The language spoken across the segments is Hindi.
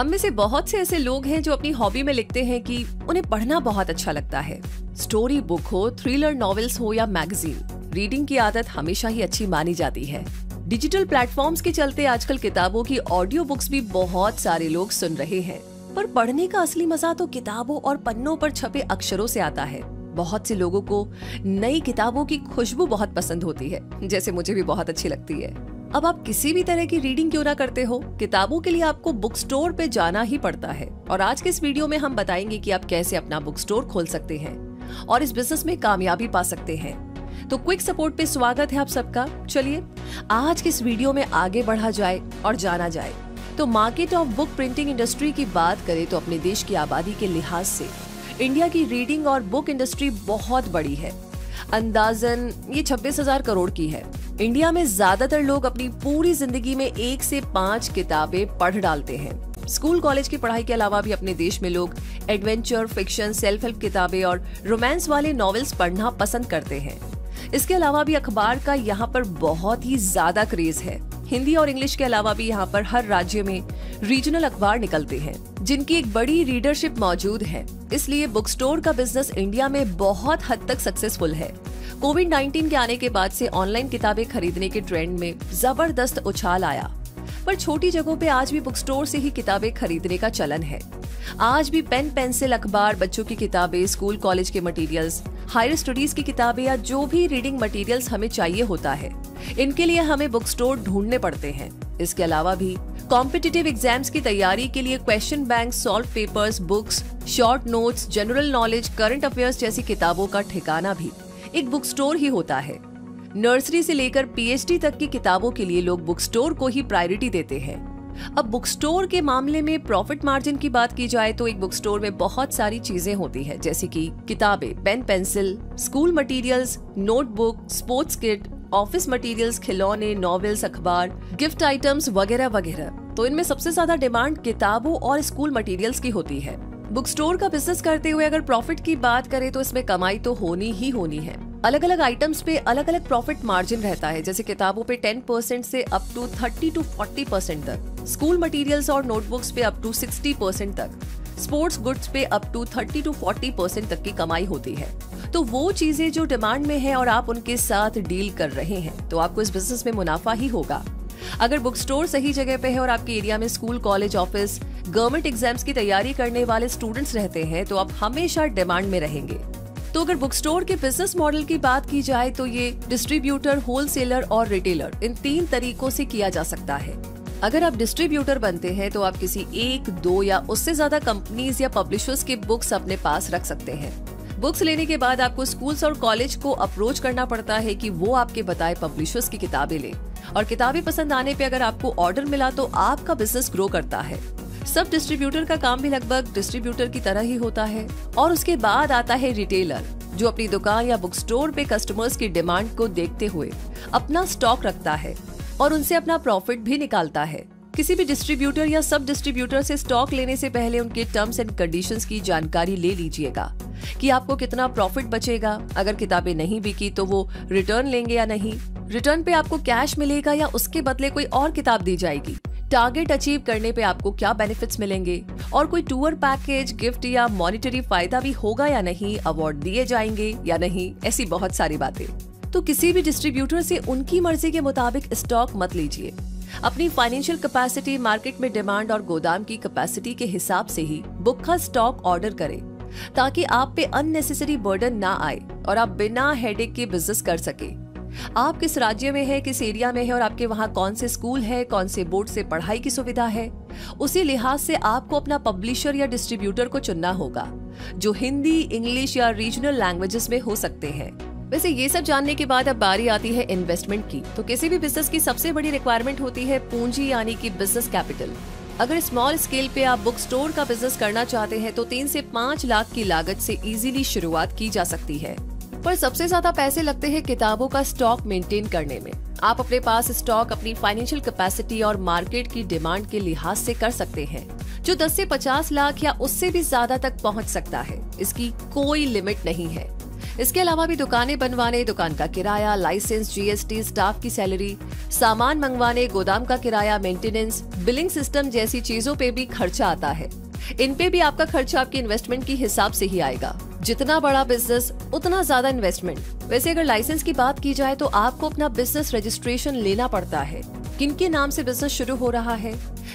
हम में से बहुत से ऐसे लोग हैं जो अपनी हॉबी में लिखते हैं कि उन्हें पढ़ना बहुत अच्छा लगता है। स्टोरी बुक हो, थ्रिलर नॉवेल्स हो या मैगजीन, रीडिंग की आदत हमेशा ही अच्छी मानी जाती है। डिजिटल प्लेटफॉर्म्स के चलते आजकल किताबों की ऑडियो बुक्स भी बहुत सारे लोग सुन रहे हैं। पर पढ़ने का असली मज़ा तो किताबों और पन्नों पर छपे अक्षरों से आता है। बहुत से लोगों को नई किताबों की खुशबू बहुत पसंद होती है, जैसे मुझे भी बहुत अच्छी लगती है। अब आप किसी भी तरह की रीडिंग क्यों ना करते हो? किताबों के लिए आपको बुक स्टोर पे जाना ही पड़ता है। और आज के इस वीडियो में हम बताएँगे कि आप कैसे अपना बुक स्टोर खोल सकते हैं और इस बिज़नेस में कामयाबी पा सकते हैं। तो क्विक सपोर्ट पे स्वागत है आप सबका। चलिए, आज के इस वीडियो में आगे बढ़ा जाए और जाना जाए। तो market of book printing industry की बात करें तो अपने देश की आबादी के लिहाज से इंडिया की रीडिंग और बुक इंडस्ट्री बहुत बड़ी है। अंदाजन ये छब्बीस हज़ार करोड़ की है। इंडिया में ज़्यादातर लोग अपनी पूरी ज़िंदगी में एक से पाँच किताबें पढ़ डालते हैं। स्कूल, कॉलेज की पढ़ाई के अलावा भी अपने देश में लोग एडवेंचर, फिक्शन सेल्फ हेल्प किताबें और रोमांस वाले नॉवेल्स पढ़ना पसंद करते हैं। इसके अलावा भी अखबार का यहाँ पर बहुत ही ज़्यादा क्रेज है। हिंदी और इंग्लिश के अलावा भी यहाँ पर हर राज्य में रीजनल अखबार निकलते हैं, जिनकी एक बड़ी रीडरशिप मौजूद है। इसलिए बुक स्टोर का बिज़नेस इंडिया में बहुत हद तक सक्सेसफुल है। कोविड 19 के आने के बाद से ऑनलाइन किताबें खरीदने के ट्रेंड में ज़बरदस्त उछाल आया। पर छोटी जगहों पे आज भी बुक स्टोर से ही किताबें खरीदने का चलन है। आज भी पेन पेंसिल अखबार, बच्चों की किताबें स्कूल कॉलेज के मटेरियल्स हायर स्टडीज़ की किताबें या जो भी रीडिंग मटेरियल्स हमें चाहिए होता है, इनके लिए हमें बुक स्टोर ढूँढने पड़ते हैं। इसके अलावा भी कॉम्पिटिटिव एग्ज़ाम्स की तैयारी के लिए question bank solve papers books short notes general knowledge current affairs जैसी किताबों का ठिकाना भी एक बुक स्टोर ही होता है। नर्सरी से लेकर पीएचडी तक की किताबों के लिए लोग बुक स्टोर को ही प्रायोरिटी देते हैं। अब बुक स्टोर के मामले में प्रॉफिट मार्जिन की बात की जाए तो एक बुक स्टोर में बहुत सारी चीज़ें होती है, जैसे कि किताबें pen pencil school materials notebook sports kit office materials खिलौने नॉवेल्स अखबार गिफ्ट आइटम्स वगैरह वगैरह। तो इनमें सबसे ज़्यादा डिमांड किताबों और स्कूल मटेरियल्स की होती है। बुक स्टोर का बिज़नेस करते हुए अगर प्रॉफिट की बात करें तो इसमें कमाई तो होनी ही होनी है। अलग अलग आइटम्स पे अलग अलग प्रॉफिट मार्जिन रहता है, जैसे किताबों पे 10 परसेंट से अप टू 30 टू 40 परसेंट तक। स्कूल मटेरियल्स और नोटबुक्स पे अप टू 60 परसेंट तक। स्पोर्ट्स गुड्स पे अप टू 30 टू 40 परसेंट तक की कमाई होती है। तो वो चीज़ें जो डिमांड में है और आप उनके साथ डील कर रहे हैं तो आपको इस बिज़नेस में मुनाफा ही होगा। अगर बुक स्टोर सही जगह पे है और आपके एरिया में school college office government exams की तैयारी करने वाले स्टूडेंट्स रहते हैं तो आप हमेशा डिमांड में रहेंगे। तो अगर बुक स्टोर के बिज़नेस मॉडल की बात की जाए तो ये डिस्ट्रीब्यूटर होलसेलर और रिटेलर इन तीन तरीकों से किया जा सकता है। अगर आप डिस्ट्रीब्यूटर बनते हैं तो आप किसी एक, दो या उससे ज़्यादा कंपनीज़ या पब्लिशर्स के बुक्स अपने पास रख सकते हैं। बुक्स लेने के बाद आपको स्कूल्स और कॉलेज को अप्रोच करना पड़ता है कि वो आपके बताए पब्लिशर्स की किताबें लें। और किताबें पसंद आने पे अगर आपको ऑर्डर मिला तो आपका बिज़नेस ग्रो करता है। सब डिस्ट्रीब्यूटर का काम भी लगभग डिस्ट्रीब्यूटर की तरह ही होता है। और उसके बाद आता है रिटेलर, जो अपनी दुकान या बुक स्टोर पे कस्टमर्स की डिमांड को देखते हुए अपना स्टॉक रखता है और उनसे अपना प्रॉफिट भी निकालता है। किसी भी डिस्ट्रीब्यूटर या सब डिस्ट्रीब्यूटर से स्टॉक लेने से पहले उनके टर्म्स एंड कंडीशंस की जानकारी ले लीजिएगा। कि आपको कितना प्रॉफिट बचेगा। अगर किताबें नहीं बिकी तो वो रिटर्न लेंगे या नहीं? रिटर्न पे आपको कैश मिलेगा या उसके बदले कोई और किताब दी जाएगी? टारगेट अचीव करने पे आपको क्या बेनिफिट्स मिलेंगे? और कोई टूर पैकेज गिफ्ट या मॉनिटरी फ़ायदा भी होगा या नहीं? अवार्ड दिए जाएँगे या नहीं? ऐसी बहुत सारी बातें। तो किसी भी डिस्ट्रीब्यूटर से उनकी मर्ज़ी के मुताबिक स्टॉक मत लीजिए। अपनी फाइनेंशियल कैपेसिटी मार्केट में डिमांड और गोदाम की कैपेसिटी के हिसाब से ही बुक का स्टॉक ऑर्डर करें। ताकि आप पे अननेसेसरी बर्डन ना आए और आप बिना हेडेक के बिज़नेस कर सके। आप किस राज्य में है, किस एरिया में है और आपके वहाँ कौन से स्कूल है, कौन से बोर्ड से पढ़ाई की सुविधा है? उसी लिहाज से आपको अपना पब्लिशर या डिस्ट्रीब्यूटर को चुनना होगा, जो हिंदी इंग्लिश या रीजनल लैंग्वेजेस में हो सकते हैं। वैसे ये सब जानने के बाद अब बारी आती है इन्वेस्टमेंट की। तो किसी भी बिज़नेस की सबसे बड़ी रिक्वायरमेंट होती है पूंजी यानी कि बिज़नेस कैपिटल अगर स्मॉल स्केल पे आप बुक स्टोर का बिज़नेस करना चाहते हैं तो तीन से पाँच लाख की लागत से इजीली शुरुआत की जा सकती है। पर सबसे ज़्यादा पैसे लगते हैं किताबों का स्टॉक मेंटेन करने में। आप अपने पास स्टॉक अपनी फाइनेंशियल कैपेसिटी और मार्केट की डिमांड के लिहाज से कर सकते हैं, जो 10 से 50 लाख या उससे भी ज़्यादा तक पहुँच सकता है। इसकी कोई लिमिट नहीं है। इसके अलावा भी दुकानें बनवाने, दुकान का किराया लाइसेंस जीएसटी स्टाफ की सैलरी सामान मंगवाने, गोदाम का किराया मेंटेनेंस बिलिंग सिस्टम जैसी चीज़ों पे भी खर्चा आता है। इन पे भी आपका खर्चा आपकी इन्वेस्टमेंट के हिसाब से ही आएगा। जितना बड़ा बिज़नेस उतना ज़्यादा इन्वेस्टमेंट वैसे अगर लाइसेंस की बात की जाए तो आपको अपना बिज़नेस रजिस्ट्रेशन लेना पड़ता है। किन के नाम से बिज़नेस शुरू हो रहा है।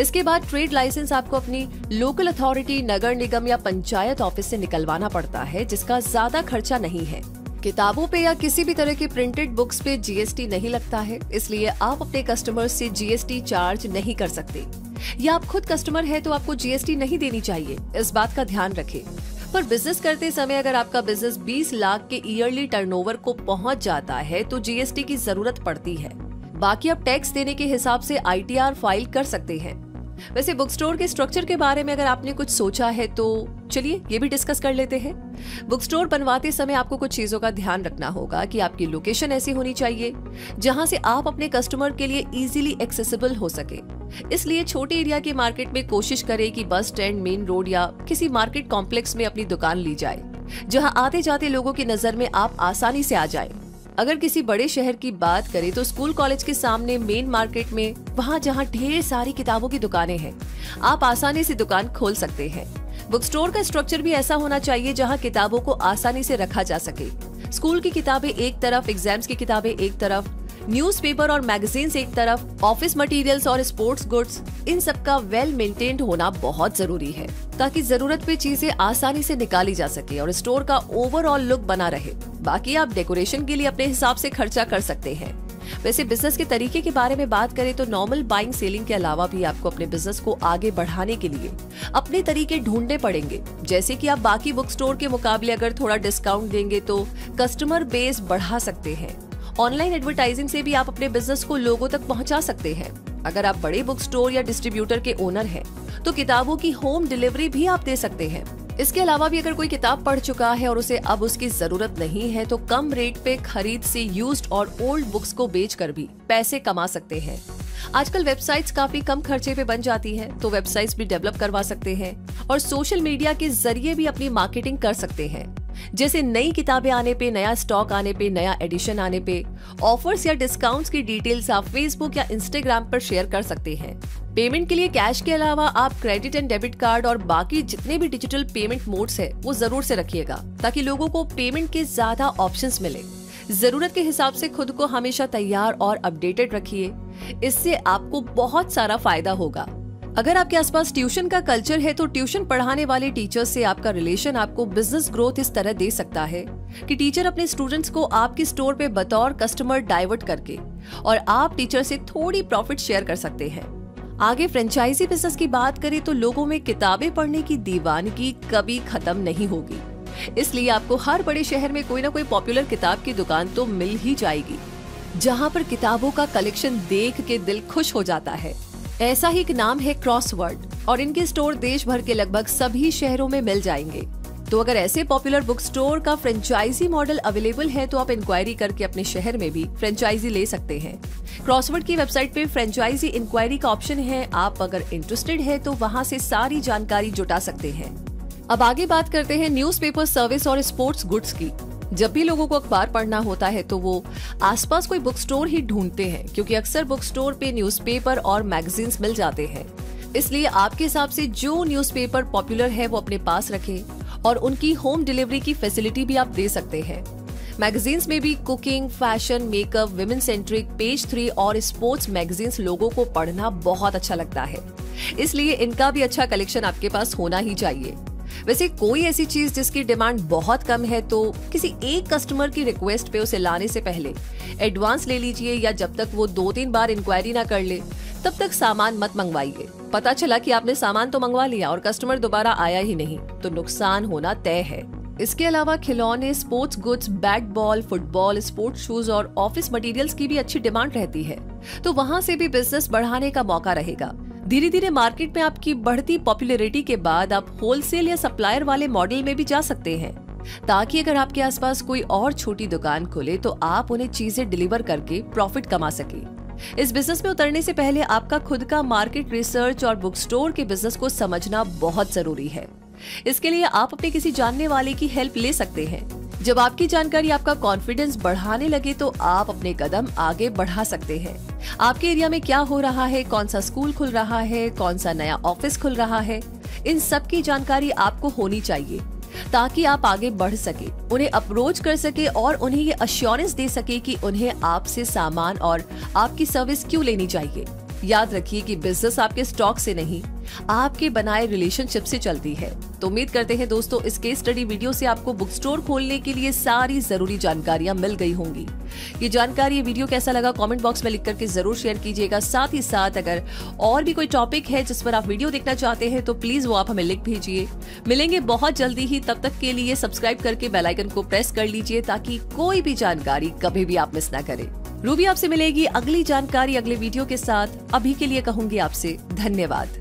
इसके बाद ट्रेड लाइसेंस आपको अपनी लोकल अथॉरिटी नगर निगम या पंचायत ऑफ़िस से निकलवाना पड़ता है, जिसका ज़्यादा खर्चा नहीं है। किताबों पे या किसी भी तरह की प्रिंटेड बुक्स पे जीएसटी नहीं लगता है, इसलिए आप अपने कस्टमर से जीएसटी चार्ज नहीं कर सकते। या आप खुद कस्टमर है तो आपको जीएसटी नहीं देनी चाहिए, इस बात का ध्यान रखें। पर बिज़नेस करते समय अगर आपका बिज़नेस 20 लाख के ईयरली टर्नओवर को पहुँच जाता है तो जीएसटी की ज़रूरत पड़ती है। बाकी आप टैक्स देने के हिसाब से आईटीआर फ़ाइल कर सकते हैं। वैसे बुक स्टोर के स्ट्रक्चर के बारे में अगर आपने कुछ सोचा है तो चलिए, ये भी डिस्कस कर लेते हैं। बुक स्टोर बनवाते समय आपको कुछ चीज़ों का ध्यान रखना होगा कि आपकी लोकेशन ऐसी होनी चाहिए, जहाँ से आप अपने कस्टमर के लिए इजीली एक्सेसिबल हो सके। इसलिए छोटे एरिया के मार्केट में कोशिश करें कि बस स्टैंड मेन रोड या किसी मार्केट कॉम्प्लेक्स में अपनी दुकान ली जाए, जहाँ आते जाते लोगों की नज़र में आप आसानी से आ जाएँ। अगर किसी बड़े शहर की बात करें तो स्कूल कॉलेज के सामने मेन मार्केट में वहाँ जहाँ ढेर सारी किताबों की दुकानें हैं, आप आसानी से दुकान खोल सकते हैं। बुक स्टोर का स्ट्रक्चर भी ऐसा होना चाहिए जहाँ किताबों को आसानी से रखा जा सके। स्कूल की किताबें एक तरफ़, एग्ज़ाम्स की किताबें एक तरफ़ न्यूज़पेपर और मैगजीन्स एक तरफ़, ऑफ़िस मटेरियल्स और स्पोर्ट्स गुड्स, इन सब का वेल मेंटेन्ड होना बहुत ज़रूरी है, ताकि ज़रूरत पे चीज़ें आसानी से निकाली जा सके और स्टोर का ओवरऑल लुक बना रहे। बाकी आप डेकोरेशन के लिए अपने हिसाब से खर्चा कर सकते हैं। वैसे बिज़नेस के तरीके के बारे में बात करें तो नॉर्मल बाइंग सेलिंग के अलावा भी आपको अपने बिज़नेस को आगे बढ़ाने के लिए अपने तरीके ढूँढने पड़ेंगे। जैसे कि आप बाकी बुक स्टोर के मुकाबले अगर थोड़ा डिस्काउंट देंगे तो कस्टमर बेस बढ़ा सकते हैं। ऑनलाइन एडवर्टाइजिंग से भी आप अपने बिज़नेस को लोगों तक पहुँचा सकते हैं। अगर आप बड़े बुक स्टोर या डिस्ट्रीब्यूटर के ओनर हैं, तो किताबों की होम डिलीवरी भी आप दे सकते हैं। इसके अलावा भी अगर कोई किताब पढ़ चुका है और उसे अब उसकी ज़रूरत नहीं है तो कम रेट पे खरीद से यूज्ड और ओल्ड बुक्स को बेचकर भी पैसे कमा सकते हैं। आजकल वेबसाइट्स काफ़ी कम खर्चे पे बन जाती है तो वेबसाइट्स भी डेवलप करवा सकते हैं और सोशल मीडिया के ज़रिए भी अपनी मार्केटिंग कर सकते हैं। जैसे नई किताबें आने पे, नया स्टॉक आने पे, नया एडिशन आने पे। ऑफर्स या डिस्काउंट्स की डिटेल्स आप फेसबुक या इंस्टाग्राम पर शेयर कर सकते हैं। पेमेंट के लिए कैश के अलावा आप क्रेडिट एंड डेबिट कार्ड और बाकी जितने भी डिजिटल पेमेंट मोड्स है, वो ज़रूर से रखिएगा, ताकि लोगों को पेमेंट के ज़्यादा ऑप्शन मिले। ज़रूरत के हिसाब से खुद को हमेशा तैयार और अपडेटेड रखिए। इससे आपको बहुत सारा फ़ायदा होगा। अगर आपके आसपास ट्यूशन का कल्चर है तो ट्यूशन पढ़ाने वाले टीचर्स से आपका रिलेशन आपको बिज़नेस ग्रोथ इस तरह दे सकता है कि टीचर अपने स्टूडेंट्स को आपके स्टोर पे बतौर कस्टमर डाइवर्ट करके और आप टीचर से थोड़ी प्रॉफिट शेयर कर सकते हैं। आगे फ्रेंचाइजी बिज़नेस की बात करें तो लोगों में किताबें पढ़ने की दीवानगी कभी खत्म नहीं होगी। इसलिए आपको हर बड़े शहर में कोई ना कोई पॉपुलर किताब की दुकान तो मिल ही जाएगी, जहाँ पर किताबों का कलेक्शन देख के दिल खुश हो जाता है। ऐसा ही एक नाम है क्रॉसवर्ड और इनके स्टोर देश भर के लगभग सभी शहरों में मिल जाएँगे। तो अगर ऐसे पॉपुलर बुक स्टोर का फ्रेंचाइजी मॉडल अवेलेबल है तो आप इंक्वायरी करके अपने शहर में भी फ्रेंचाइजी ले सकते हैं। क्रॉसवर्ड की वेबसाइट पे फ्रेंचाइजी इंक्वायरी का ऑप्शन है। आप अगर इंटरेस्टेड है तो वहाँ से सारी जानकारी जुटा सकते हैं। अब आगे बात करते हैं न्यूज़पेपर सर्विस और स्पोर्ट्स गुड्स की। जब भी लोगों को अखबार पढ़ना होता है तो वो आसपास कोई बुक स्टोर ही ढूंढते हैं, क्योंकि अक्सर बुक स्टोर पे न्यूज़पेपर और मैगजीन्स मिल जाते हैं। इसलिए आपके हिसाब से जो न्यूज़पेपर पॉपुलर है वो अपने पास रखें और उनकी होम डिलीवरी की फैसिलिटी भी आप दे सकते हैं। मैगजीन्स में भी cooking fashion makeup women centric page three और स्पोर्ट्स मैगजीन्स लोगों को पढ़ना बहुत अच्छा लगता है। इसलिए इनका भी अच्छा कलेक्शन आपके पास होना ही चाहिए। वैसे कोई ऐसी चीज़ जिसकी डिमांड बहुत कम है तो किसी एक कस्टमर की रिक्वेस्ट पे उसे लाने से पहले एडवांस ले लीजिए या जब तक वो दो तीन बार इंक्वायरी ना कर ले, तब तक सामान मत मंगवाइए। पता चला कि आपने सामान तो मंगवा लिया और कस्टमर दोबारा आया ही नहीं तो नुकसान होना तय है। इसके अलावा खिलौने sports goods bat ball football sports shoes और ऑफ़िस मटेरियल्स की भी अच्छी डिमांड रहती है तो वहाँ से भी बिज़नेस बढ़ाने का मौका रहेगा। धीरे धीरे मार्केट में आपकी बढ़ती पॉपुलैरिटी के बाद आप होलसेल या सप्लायर वाले मॉडल में भी जा सकते हैं। ताकि अगर आपके आसपास कोई और छोटी दुकान खोले तो आप उन्हें चीज़ें डिलीवर करके प्रॉफिट कमा सके। इस बिज़नेस में उतरने से पहले आपका खुद का मार्केट रिसर्च और बुक स्टोर के बिज़नेस को समझना बहुत ज़रूरी है। इसके लिए आप अपने किसी जानने वाले की हेल्प ले सकते हैं। जब आपकी जानकारी आपका कॉन्फिडेंस बढ़ाने लगे तो आप अपने कदम आगे बढ़ा सकते हैं। आपके एरिया में क्या हो रहा है? कौन सा स्कूल खुल रहा है? कौन सा नया ऑफ़िस खुल रहा है? इन सब की जानकारी आपको होनी चाहिए, ताकि आप आगे बढ़ सके, उन्हें अप्रोच कर सके और उन्हें ये अश्योरेंस दे सके कि उन्हें आपसे सामान और आपकी सर्विस क्यों लेनी चाहिए। याद रखिए कि बिज़नेस आपके स्टॉक से नहीं, आपके बनाए रिलेशनशिप से चलती है। तो उम्मीद करते हैं दोस्तों, इस केस स्टडी वीडियो से आपको बुक स्टोर खोलने के लिए सारी ज़रूरी जानकारियाँ मिल गई होंगी। ये जानकारी, ये वीडियो कैसा लगा कमेंट बॉक्स में लिख करके ज़रूर शेयर कीजिएगा। साथ ही साथ अगर और भी कोई टॉपिक है जिस पर आप वीडियो देखना चाहते हैं तो प्लीज़ वो आप हमें लिख भेजिए। मिलेंगे बहुत जल्दी ही, तब तक के लिए सब्सक्राइब करके बेलाइकन को प्रेस कर लीजिए ताकि कोई भी जानकारी कभी भी आप मिस ना करें। रूबी आपसे मिलेगी अगली जानकारी अगले वीडियो के साथ। अभी के लिए कहूँगी आपसे धन्यवाद।